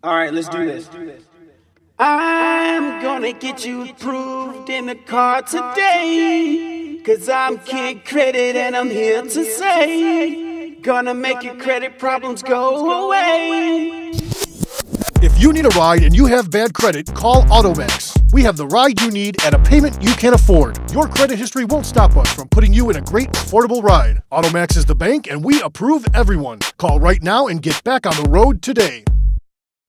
All right, let's do this. I'm gonna get you approved in the car today. Cause I'm Kidd Credit and I'm here to say, gonna make your credit problems go away. If you need a ride and you have bad credit, call Automax. We have the ride you need at a payment you can afford. Your credit history won't stop us from putting you in a great, affordable ride. Automax is the bank and we approve everyone. Call right now and get back on the road today.